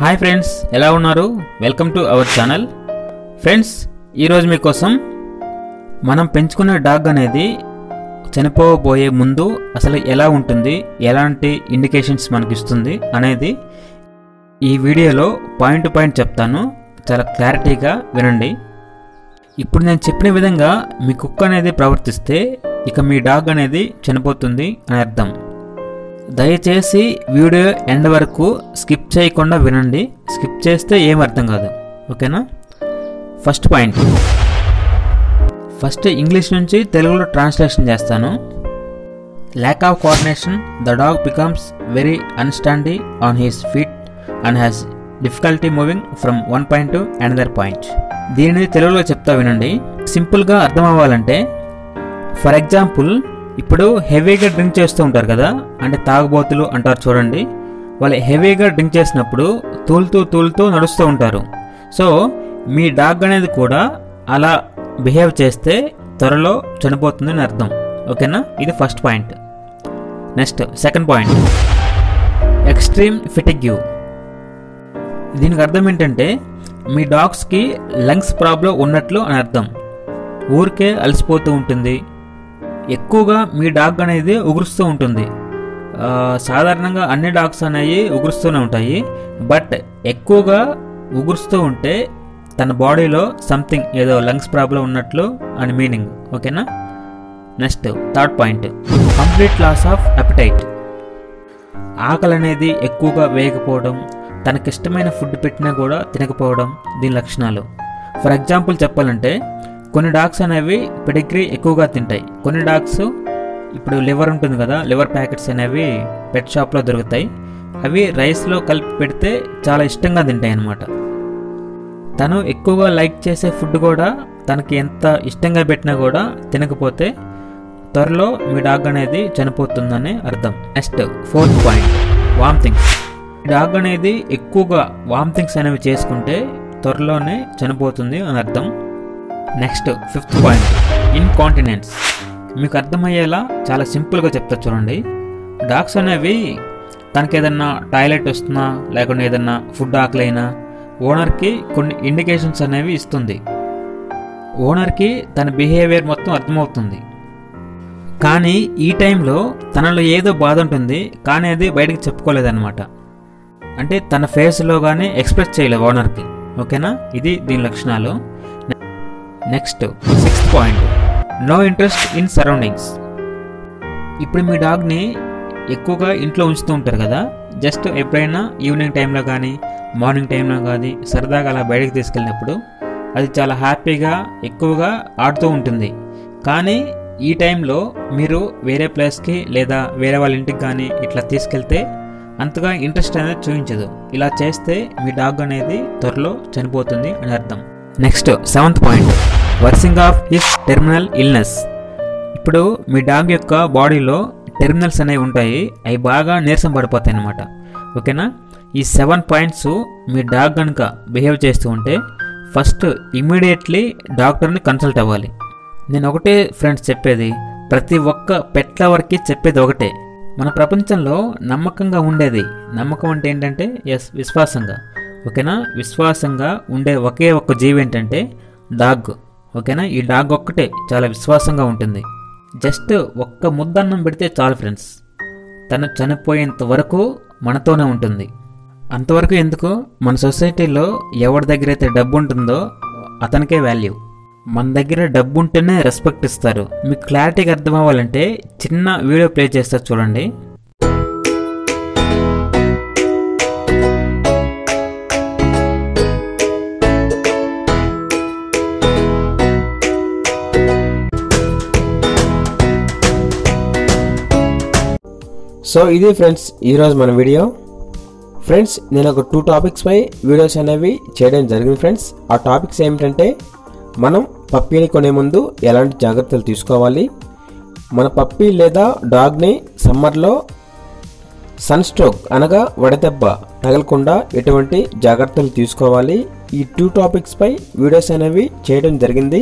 Hi friends ఎలా ఉన్నారు? Welcome to our channel. Friends ఈరోజు మీకోసం మనం పెంచుకునే డాగ్ అనేది చనిపోబోయే ముందు అసలు ఎలా ఉంటుంది ఎలాంటి ఇండికేషన్స్ మనకి ఇస్తుంది అనేది ఈ వీడియోలో పాయింట్ టు పాయింట్ చెప్తాను. చాలా క్లారిటీగా వినండి. ఇప్పుడు నేను చెప్పిన విధంగా మీ కుక్క అనేది ప్రవర్తిస్తే ఇక మీ డాగ్ అనేది చనిపోతుంది అని అర్థం. దయచేసి వీడియో ఎండ్ వరకు స్కిప్ చేయకుండా వినండి. స్కిప్ చేస్తే ఏం అర్థం కాదు. ఓకేనా? First point. ఫస్ట్ ఇంగ్లీష్ నుంచి తెలుగులో ట్రాన్స్లేషన్ చేస్తాను. Lack of coordination the dog becomes very unsteady on his feet and has difficulty moving from one point to another point దీనిని తెలుగులో చెప్తా వినండి. సింపుల్గా అర్థం అవ్వాలంటే ఫర్ ఎగ్జాంపుల్ ఇప్పుడు హెవీగా డ్రింక్ చేస్తూ ఉంటారు కదా అంటే తాగుబోతులు అంటారు చూడండి. వాళ్ళు హెవీగా డ్రింక్ చేసినప్పుడు తూలుతూ తూలుతూ నడుస్తూ ఉంటారు. సో మీ డాగ్ అనేది కూడా అలా బిహేవ్ చేస్తే త్వరలో చనిపోతుందని అర్థం. ఓకేనా? ఇది first point. Next second point. Extreme fatigue దీనికి అర్థం ఏంటంటే మీ డాగ్స్కి లంగ్స్ ప్రాబ్లం ఉన్నట్లు అని అర్థం. ఊరికే అలసిపోతూ ఉంటుంది. ఎక్కువగా మీ డాగ్ అనేది ఉగురుస్తూ ఉంటుంది. సాధారణంగా అన్ని డాగ్స్ అనేవి ఉగురుస్తూనే ఉంటాయి. బట్ ఎక్కువగా ఉగురుస్తూ ఉంటే తన బాడీలో సంథింగ్ ఏదో లంగ్స్ ప్రాబ్లం ఉన్నట్లు అని మీనింగ్. ఓకేనా? Next third point. Complete loss of appetite ఆకలి అనేది ఎక్కువగా వేయకపోవడం తనకిష్టమైన ఫుడ్ పెట్టినా కూడా తినకపోవడం దీని లక్షణాలు. ఫర్ ఎగ్జాంపుల్ చెప్పాలంటే కొన్ని డాగ్స్ అనేవి పెడిగ్రీ ఎక్కువగా తింటాయి. కొన్ని డాగ్స్ ఇప్పుడు లివర్ ఉంటుంది కదా లివర్ ప్యాకెట్స్ అనేవి పెట్ షాప్లో దొరుకుతాయి. అవి రైస్లో కలిపి పెడితే చాలా ఇష్టంగా తింటాయి అన్నమాట తను ఎక్కువగా లైక్ చేసే ఫుడ్ కూడా తనకి ఎంత ఇష్టంగా పెట్టినా కూడా తినకపోతే త్వరలో మీ డాగ్ అనేది చనిపోతుందని అర్థం. Next fourth point vomitings dog అనేది ఎక్కువగా వామ్థింగ్స్ అనేవి చేసుకుంటే త్వరలోనే చనిపోతుంది అని అర్థం. నెక్స్ట్ ఫిఫ్త్ పాయింట్ ఇన్కాంటినెన్స్ మీకు అర్థమయ్యేలా చాలా సింపుల్గా చెప్తా చూడండి. డాగ్స్ అనేవి తనకి ఏదన్నా టాయిలెట్ వస్తున్నా లేకుంటే ఏదన్నా ఫుడ్ ఆకలైనా ఓనర్కి కొన్ని ఇండికేషన్స్ అనేవి ఇస్తుంది. ఓనర్కి తన బిహేవియర్ మొత్తం అర్థమవుతుంది. కానీ ఈ టైంలో తనలో ఏదో బాధ ఉంటుంది కానీ అది బయటకు చెప్పుకోలేదన్నమాట. అంటే తన ఫేస్లో కానీ ఎక్స్ప్రెస్ చేయలేదు ఓనర్కి. ఓకేనా? ఇది దీని లక్షణాలు. Next sixth point. No interest in surroundings ఇప్పుడు మీ డాగ్ని ఎక్కువగా ఇంట్లో ఉంచుతూ ఉంటారు కదా జస్ట్ ఎప్పుడైనా ఈవినింగ్ టైంలో కానీ మార్నింగ్ టైంలో కానీ సరదాగా అలా బయటకు తీసుకెళ్ళినప్పుడు అది చాలా హ్యాపీగా ఎక్కువగా ఆడుతూ ఉంటుంది. కానీ ఈ టైంలో మీరు వేరే ప్లేస్కి లేదా వేరే వాళ్ళ ఇంటికి కానీ ఇట్లా తీసుకెళ్తే అంతగా ఇంట్రెస్ట్ అనేది చూపించదు. ఇలా చేస్తే మీ డాగ్ అనేది త్వరలో చనిపోతుంది అని అర్థం. Next seventh point. Worsening of his terminal illness. ఇప్పుడు మీ డాగ్ యొక్క బాడీలో టెర్మినల్స్ అనేవి ఉంటాయి. అవి బాగా నీరసం పడిపోతాయి అన్నమాట. ఓకేనా? ఈ సెవెన్ పాయింట్స్ మీ డాగ్ కనుక బిహేవ్ చేస్తూ ఉంటే ఫస్ట్ ఇమీడియట్లీ డాక్టర్ని కన్సల్ట్ అవ్వాలి. నేను ఒకటే ఫ్రెండ్స్ చెప్పేది ప్రతి ఒక్క పెట్ లవర్కి చెప్పేది ఒకటే. మన ప్రపంచంలో నమ్మకంగా ఉండేది నమ్మకం అంటే ఏంటంటే ఎస్ విశ్వాసంగా. ఓకేనా? విశ్వాసంగా ఉండే ఒకే ఒక్క జీవి ఏంటంటే డాగ్. ఓకేనా? ఈ డాగ్ ఒక్కటే చాలా విశ్వాసంగా ఉంటుంది. జస్ట్ ఒక్క ముద్దన్నం పెడితే చాలు ఫ్రెండ్స్. తను చనిపోయేంత వరకు మనతోనే ఉంటుంది. అంతవరకు ఎందుకు? మన సొసైటీలో ఎవరి దగ్గర అయితే డబ్బు ఉంటుందో అతనికే వాల్యూ. మన దగ్గర డబ్బు ఉంటేనే రెస్పెక్ట్ ఇస్తారు. మీకు క్లారిటీగా అర్థం అవ్వాలంటే చిన్న వీడియో ప్లే చేస్తారు చూడండి. సో ఇది ఫ్రెండ్స్ ఈరోజు మన వీడియో ఫ్రెండ్స్ నేను ఒక టూ టాపిక్స్ పై వీడియోస్ అనేవి చేయడం జరిగింది ఫ్రెండ్స్ ఆ టాపిక్స్ ఏమిటంటే మనం పప్పీని కొనే ముందు ఎలాంటి జాగ్రత్తలు తీసుకోవాలి? మన పప్పీ లేదా డాగ్ని సమ్మర్లో సన్ స్ట్రోక్ అనగా వడదెబ్బ తగలకుండా ఎటువంటి జాగ్రత్తలు తీసుకోవాలి? ఈ టూ టాపిక్స్ పై వీడియోస్ అనేవి చేయడం జరిగింది.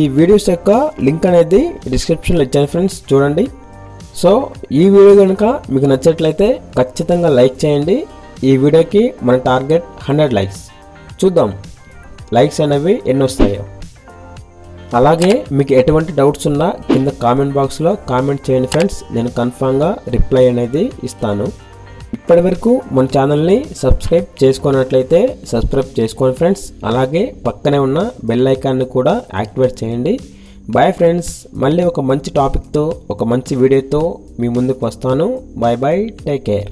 ఈ వీడియోస్ యొక్క లింక్ అనేది డిస్క్రిప్షన్లో ఇచ్చాను ఫ్రెండ్స్ చూడండి. సో ఈ వీడియో కనుక మీకు నచ్చినట్లయితే ఖచ్చితంగా లైక్ చేయండి. ఈ వీడియోకి మన టార్గెట్ హండ్రెడ్ లైక్స్. చూద్దాం. లైక్స్ అనేవి ఎన్ని వస్తాయో అలాగే మీకు ఎటువంటి డౌట్స్ ఉన్నా కింద కామెంట్ బాక్స్లో కామెంట్ చేయండి ఫ్రెండ్స్. నేను కన్ఫామ్గా రిప్లై అనేది ఇస్తాను. ఇప్పటి వరకు మన ఛానల్ని సబ్స్క్రైబ్ చేసుకున్నట్లయితే సబ్స్క్రైబ్ చేసుకోండి ఫ్రెండ్స్. అలాగే పక్కనే ఉన్న బెల్ ఐకాన్ని కూడా యాక్టివేట్ చేయండి. బాయ్ ఫ్రెండ్స్ మళ్ళీ ఒక మంచి టాపిక్తో ఒక మంచి వీడియోతో మీ ముందుకు వస్తాను. Bye bye take care